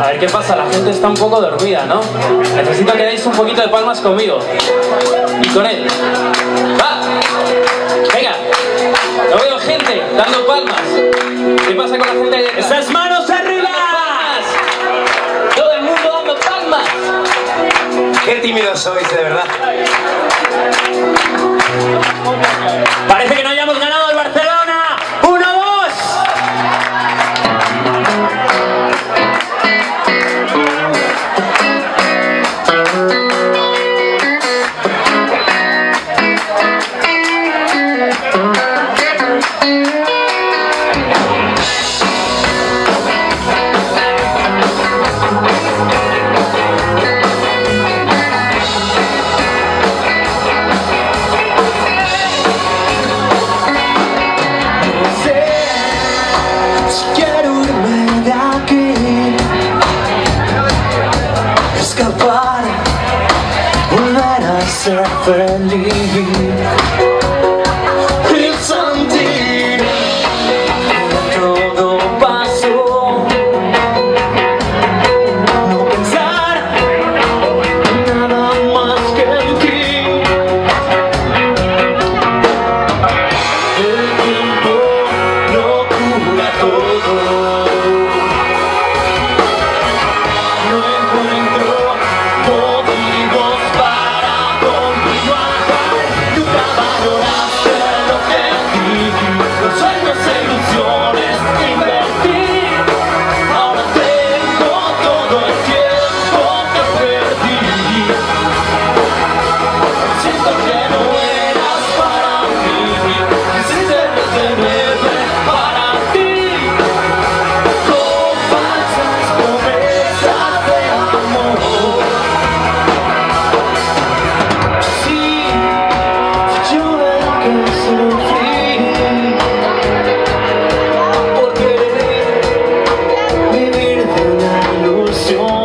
A ver qué pasa, la gente está un poco dormida, ¿no? Necesito que deis un poquito de palmas conmigo. Y con él. ¡Va! Venga. No veo gente dando palmas. ¿Qué pasa con la gente detrás? ¡Esas manos arriba! ¡Palmas! Todo el mundo dando palmas. Qué tímidos sois, de verdad. Parece que no hayamos believe 情